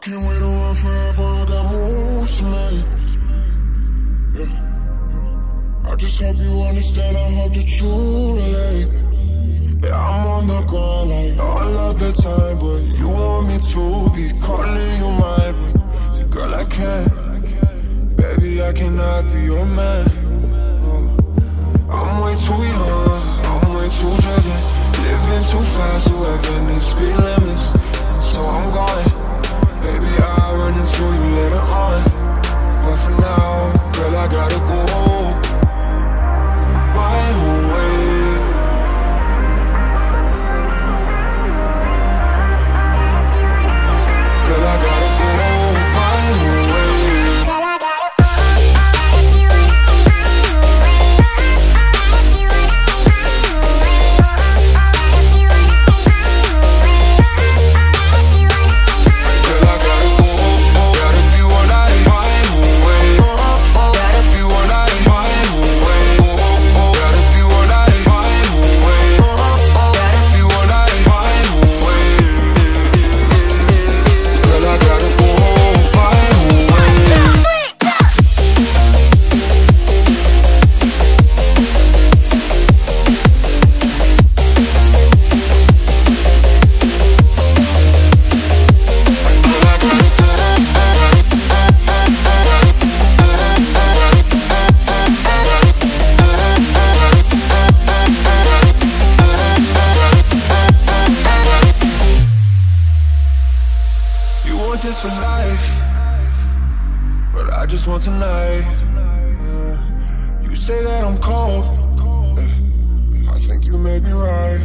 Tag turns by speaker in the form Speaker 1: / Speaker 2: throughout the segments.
Speaker 1: can't wait around forever, I got moves to make. Yeah. I just hope you understand, I hope that you relate. Yeah, I'm on the ground like all of the time, but you want me to be calling you mine. Say, girl, I can't. Baby, I cannot be your man. I'm way too young, I'm way too driven. Living too fast, whoever needs speed limits. For life, but I just want tonight. You say that I'm cold, I think you may be right.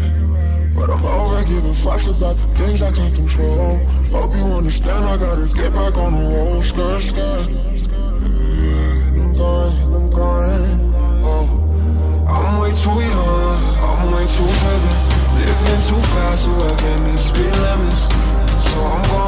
Speaker 1: But I'm over giving fucks about the things I can't control. Hope you understand, I gotta get back on the road. Skirt, skirt. Yeah, I'm going, I'm going. Oh, I'm way too young, I'm way too driven. Living too fast, so I've needs speed limits. So I'm going.